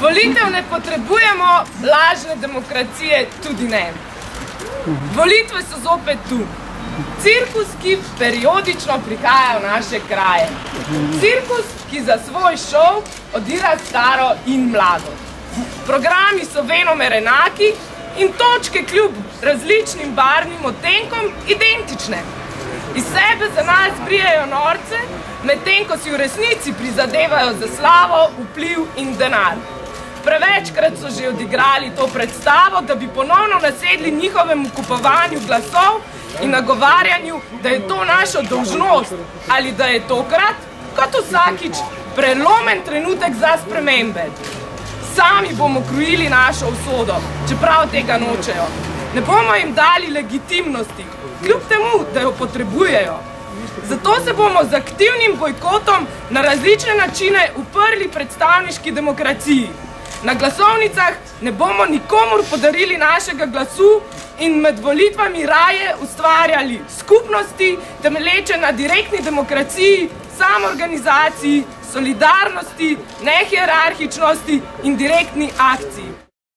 Volitev ne potrebujemo, lažne demokracije tudi ne. Volitve so zopet tu. Cirkus, ki periodično prihaja v naše kraje. Cirkus, ki za svoj šov odira staro in mlado. Programi so venomer enaki in točke kljub različnim barvnim odtenkom identične. Iz sebe za nas brijejo norce, medtem ko si v resnici prizadevajo za slavo, vpliv in denar. Prevečkrat so že odigrali to predstavo, da bi ponovno nasedli njihovemu kupovanju glasov in nagovarjanju, da je to naša dolžnost ali da je tokrat, kot vsakič, prelomen trenutek za spremembe. Sami bomo krojili našo usodo, čeprav tega nočejo. Ne bomo jim dali legitimnosti, kljub temu, da jo potrebujejo. Zato se bomo z aktivnim bojkotom na različne načine uprli predstavniški demokraciji. Na glasovnicah ne bomo nikomur podarili našega glasu in med volitvami raje ustvarjali skupnosti, temelječe na direktni demokraciji, samorganizaciji, solidarnosti, nehierarhičnosti in direktni akciji.